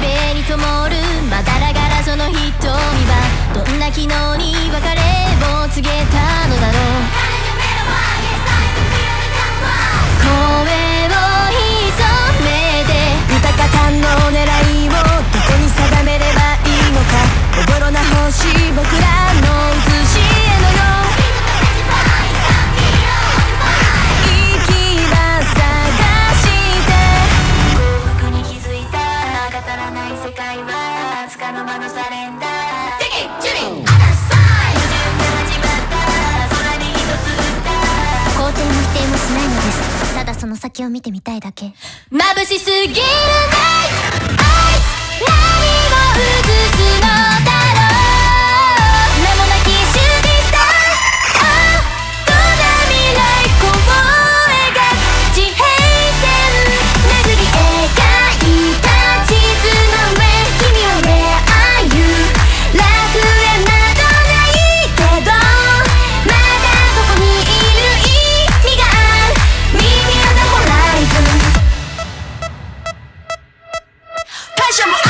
べに灯るまだらがらその瞳はどんな昨日に別れを告げたのだろう。先を見てみたいだけ。眩しすぎるナイツ何を映すのだ passion.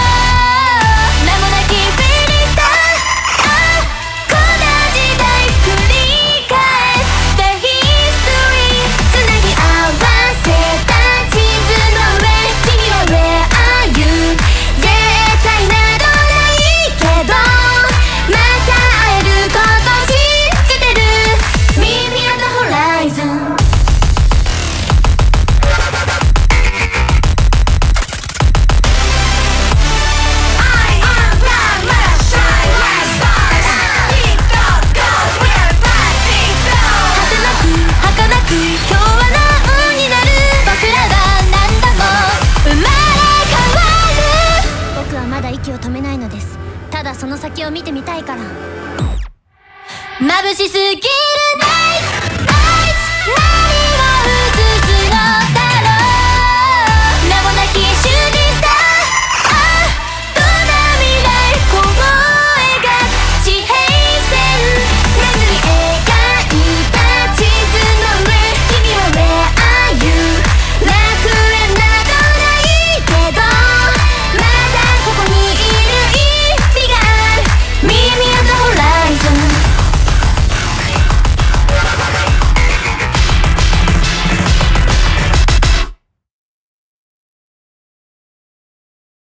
を見てみたいから。眩しすぎるな